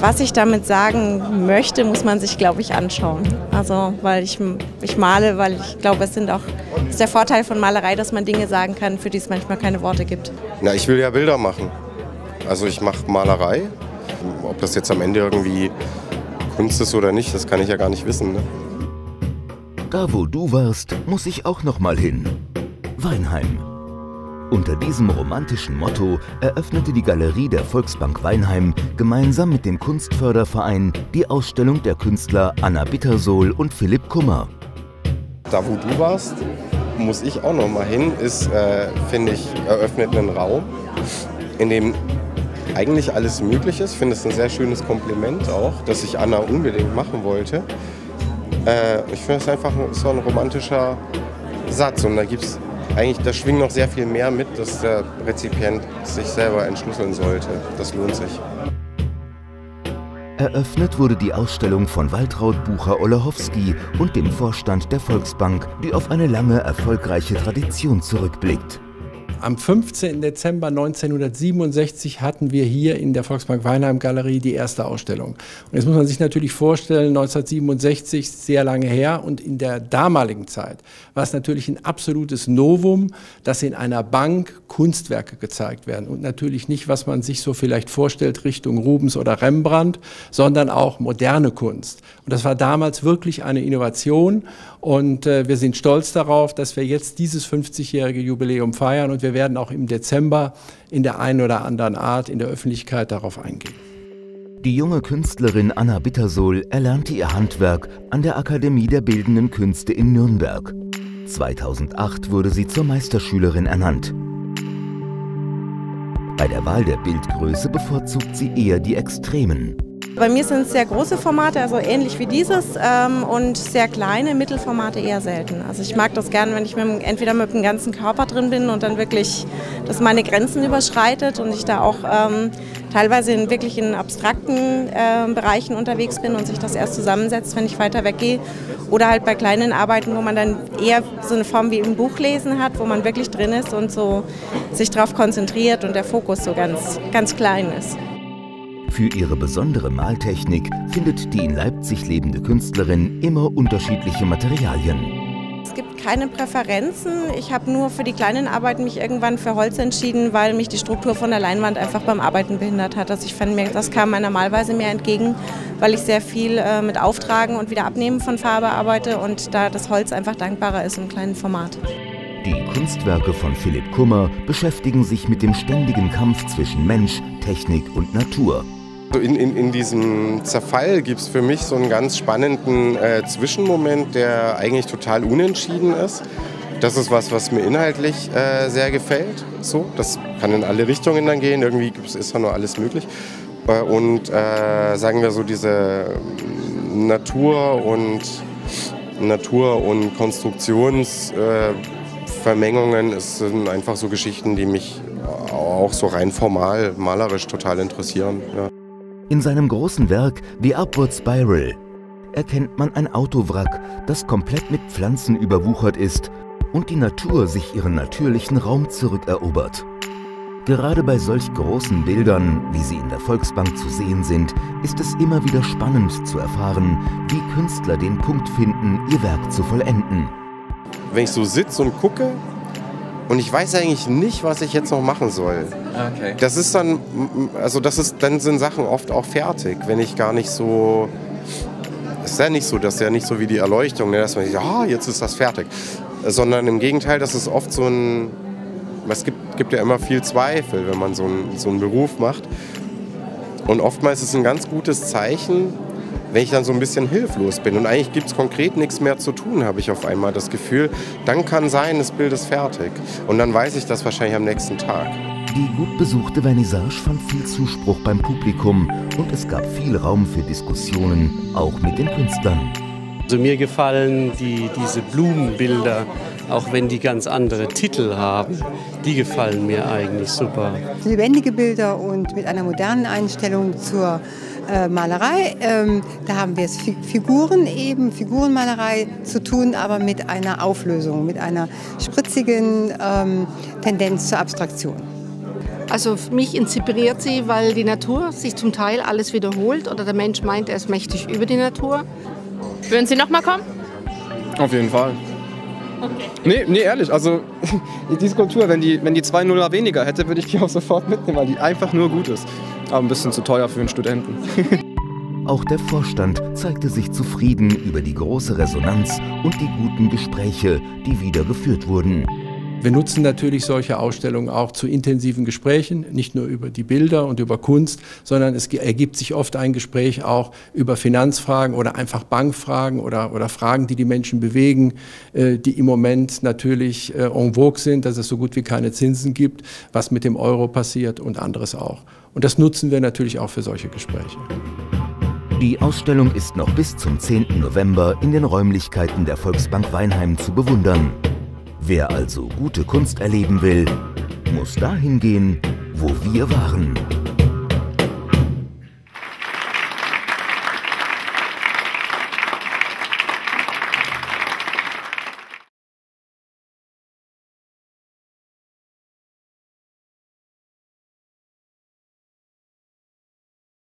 Was ich damit sagen möchte, muss man sich, glaube ich, anschauen. Also, weil ich, ich male, weil ich glaube, es sind auch, es ist der Vorteil von Malerei, dass man Dinge sagen kann, für die es manchmal keine Worte gibt. Na, ich will ja Bilder machen. Also ich mache Malerei. Ob das jetzt am Ende irgendwie Kunst ist oder nicht, das kann ich ja gar nicht wissen. Ne? Da wo du warst, muss ich auch noch mal hin. Weinheim. Unter diesem romantischen Motto eröffnete die Galerie der Volksbank Weinheim gemeinsam mit dem Kunstförderverein die Ausstellung der Künstler Anna Bittersohl und Philipp Kummer. Da wo du warst, muss ich auch noch mal hin, ist, äh, finde ich, eröffnet einen Raum, in dem eigentlich alles möglich ist. Ich finde es ein sehr schönes Kompliment auch, dass ich Anna unbedingt machen wollte. Äh, ich finde es einfach so ein romantischer Satz und da gibt es eigentlich, da schwingt noch sehr viel mehr mit, dass der Rezipient sich selber entschlüsseln sollte. Das lohnt sich. Eröffnet wurde die Ausstellung von Waltraud Bucher-Olechowski und dem Vorstand der Volksbank, die auf eine lange erfolgreiche Tradition zurückblickt. Am 15. Dezember 1967 hatten wir hier in der Volksbank Weinheim Galerie die erste Ausstellung. Und jetzt muss man sich natürlich vorstellen, 1967, sehr lange her und in der damaligen Zeit war es natürlich ein absolutes Novum, dass in einer Bank Kunstwerke gezeigt werden und natürlich nicht, was man sich so vielleicht vorstellt, Richtung Rubens oder Rembrandt, sondern auch moderne Kunst. Und das war damals wirklich eine Innovation und äh, wir sind stolz darauf, dass wir jetzt dieses 50-jährige Jubiläum feiern und wir werden auch im Dezember in der einen oder anderen Art in der Öffentlichkeit darauf eingehen. Die junge Künstlerin Anna Bittersohl erlernte ihr Handwerk an der Akademie der Bildenden Künste in Nürnberg. 2008 wurde sie zur Meisterschülerin ernannt. Bei der Wahl der Bildgröße bevorzugt sie eher die Extremen. Bei mir sind es sehr große Formate, also ähnlich wie dieses, ähm, und sehr kleine Mittelformate eher selten. Also ich mag das gern, wenn ich mit, entweder mit dem ganzen Körper drin bin und dann wirklich das meine Grenzen überschreitet und ich da auch ähm, teilweise in wirklich in abstrakten äh, Bereichen unterwegs bin und sich das erst zusammensetzt, wenn ich weiter weggehe. Oder halt bei kleinen Arbeiten, wo man dann eher so eine Form wie im Buch lesen hat, wo man wirklich drin ist und so sich darauf konzentriert und der Fokus so ganz, ganz klein ist. Für ihre besondere Maltechnik findet die in Leipzig lebende Künstlerin immer unterschiedliche Materialien. Es gibt keine Präferenzen. Ich habe nur für die kleinen Arbeiten mich irgendwann für Holz entschieden, weil mich die Struktur von der Leinwand einfach beim Arbeiten behindert hat. Also ich fand mir, das kam meiner Malweise mehr entgegen, weil ich sehr viel äh, mit Auftragen und wieder Abnehmen von Farbe arbeite und da das Holz einfach dankbarer ist im kleinen Format. Die Kunstwerke von Philipp Kummer beschäftigen sich mit dem ständigen Kampf zwischen Mensch, Technik und Natur. In, in, in diesem Zerfall gibt es für mich so einen ganz spannenden äh, Zwischenmoment, der eigentlich total unentschieden ist. Das ist was, was mir inhaltlich äh, sehr gefällt. So, das kann in alle Richtungen dann gehen. Irgendwie ist da nur alles möglich. Äh, und äh, sagen wir so diese Natur und Natur und Konstruktionsvermengungen äh, sind einfach so Geschichten, die mich auch so rein formal, malerisch total interessieren. Ja. In seinem großen Werk The Upward Spiral erkennt man ein Autowrack, das komplett mit Pflanzen überwuchert ist und die Natur sich ihren natürlichen Raum zurückerobert. Gerade bei solch großen Bildern, wie sie in der Volksbank zu sehen sind, ist es immer wieder spannend zu erfahren, wie Künstler den Punkt finden, ihr Werk zu vollenden. Wenn ich so sitze und gucke, und ich weiß eigentlich nicht, was ich jetzt noch machen soll. Okay. Das ist dann, also das ist, dann sind Sachen oft auch fertig, wenn ich gar nicht so. Es ist ja nicht so, das ist ja nicht so wie die Erleuchtung, ne, dass man sagt, ah, jetzt ist das fertig. Sondern im Gegenteil, das ist oft so ein. Es gibt, gibt ja immer viel Zweifel, wenn man so einen, so einen Beruf macht. Und oftmals ist es ein ganz gutes Zeichen, wenn ich dann so ein bisschen hilflos bin und eigentlich gibt es konkret nichts mehr zu tun, habe ich auf einmal das Gefühl, dann kann sein, das Bild ist fertig. Und dann weiß ich das wahrscheinlich am nächsten Tag. Die gut besuchte Vernissage fand viel Zuspruch beim Publikum und es gab viel Raum für Diskussionen, auch mit den Künstlern. Also mir gefallen die, diese Blumenbilder, auch wenn die ganz andere Titel haben, die gefallen mir eigentlich super. Lebendige Bilder und mit einer modernen Einstellung zur äh, Malerei. Ähm, da haben wir es Figuren eben, Figurenmalerei zu tun, aber mit einer Auflösung, mit einer spritzigen ähm, Tendenz zur Abstraktion. Also mich inspiriert sie, weil die Natur sich zum Teil alles wiederholt oder der Mensch meint, er ist mächtig über die Natur. Würden Sie noch mal kommen? Auf jeden Fall. Okay. Nee, nee, ehrlich, also die Skulptur, wenn die, wenn die zwei Nuller weniger hätte, würde ich die auch sofort mitnehmen, weil die einfach nur gut ist. Aber ein bisschen zu teuer für einen Studenten. Auch der Vorstand zeigte sich zufrieden über die große Resonanz und die guten Gespräche, die wieder geführt wurden. Wir nutzen natürlich solche Ausstellungen auch zu intensiven Gesprächen, nicht nur über die Bilder und über Kunst, sondern es ergibt sich oft ein Gespräch auch über Finanzfragen oder einfach Bankfragen oder, oder Fragen, die die Menschen bewegen, äh, die im Moment natürlich äh, en vogue sind, dass es so gut wie keine Zinsen gibt, was mit dem Euro passiert und anderes auch. Und das nutzen wir natürlich auch für solche Gespräche. Die Ausstellung ist noch bis zum 10. November in den Räumlichkeiten der Volksbank Weinheim zu bewundern. Wer also gute Kunst erleben will, muss dahin gehen, wo wir waren.